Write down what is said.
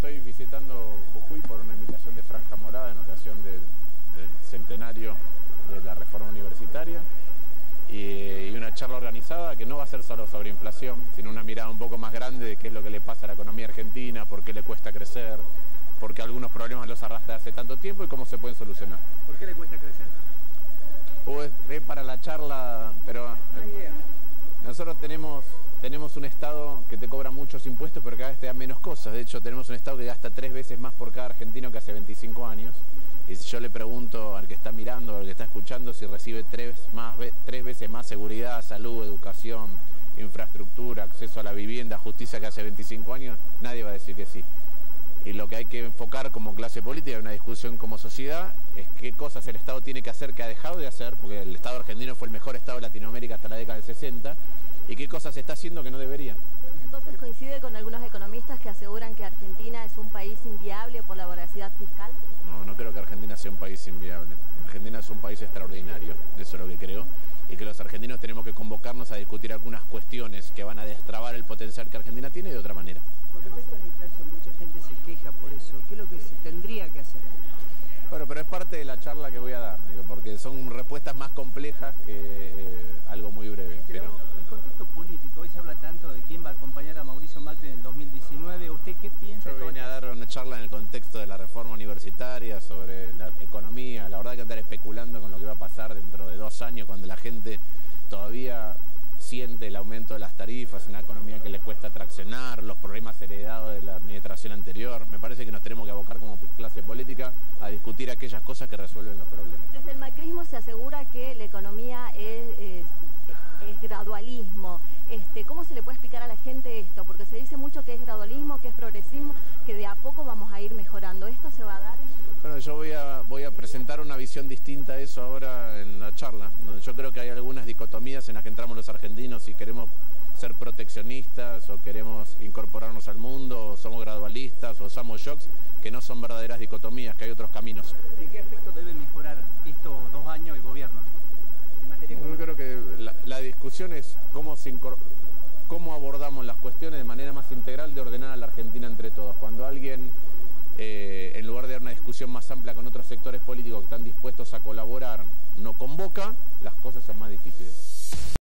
estoy visitando Jujuy por una invitación de Franja Morada en ocasión del, centenario de la reforma universitaria y, una charla organizada que no va a ser solo sobre inflación, sino una mirada un poco más grande de qué es lo que le pasa a la economía argentina, por qué le cuesta crecer, por qué algunos problemas los arrastra hace tanto tiempo y cómo se pueden solucionar. ¿Por qué le cuesta crecer? Pues, es para la charla, pero... Eh, nosotros tenemos tenemos un Estado que te cobra muchos impuestos, pero cada vez te da menos cosas. De hecho, tenemos un Estado que gasta tres veces más por cada argentino que hace 25 años. Y si yo le pregunto al que está mirando, al que está escuchando, si recibe tres, más, tres veces más seguridad, salud, educación, infraestructura, acceso a la vivienda, justicia que hace 25 años, nadie va a decir que sí. Y lo que hay que enfocar como clase política, una discusión como sociedad, es qué cosas el Estado tiene que hacer que ha dejado de hacer, porque el Estado argentino fue el mejor Estado de Latinoamérica hasta la década del 60, y qué cosas está haciendo que no debería. Entonces coincide con algunos economistas que aseguran que Argentina es un país inviable por la voracidad fiscal. No, no creo que Argentina sea un país inviable. Argentina es un país extraordinario, eso es lo que creo, y que los argentinos tenemos que convocarnos a discutir algunas cuestiones que van a destrabar el potencial que Argentina tiene de otra manera. Con respecto a la inflación, mucha gente se queja por eso. ¿Qué es lo que se tendría que hacer? Bueno, pero es parte de la charla que voy a dar, digo, porque son respuestas más complejas que eh, algo muy breve. Pero, el contexto político, hoy se habla tanto de quién va a acompañar a Mauricio Macri en el 2019. ¿Usted qué piensa? Yo vine a dar una charla en el contexto de la reforma universitaria, sobre la economía. La verdad que andar especulando con lo que va a pasar dentro de dos años, cuando la gente todavía siente el aumento de las tarifas, una economía que le cuesta traccionar, los problemas heredados de la administración anterior. Me parece que nos tenemos que abocar como clase política a discutir aquellas cosas que resuelven los problemas. Desde el macrismo se asegura que la economía es, gradualismo. Este, ¿Cómo se le puede explicar a la gente esto? Porque se dice mucho que es gradualismo, que es progresismo, que de a poco vamos a ir mejorando. ¿Esto se va a dar? Bueno, yo voy a, voy a presentar una visión distinta a eso ahora en la charla. Yo creo que hay algunas dicotomías en las que entramos los argentinos y queremos ser proteccionistas o queremos incorporarnos al mundo o somos gradualistas o usamos shocks, que no son verdaderas dicotomías, que hay otros caminos. ¿En qué aspecto debe mejorar estos dos años el gobierno Yo creo que cómo abordamos las cuestiones de manera más integral de ordenar a la Argentina entre todos. Cuando alguien eh, en lugar de dar una discusión más amplia con otros sectores políticos que están dispuestos a colaborar, no convoca, las cosas son más difíciles.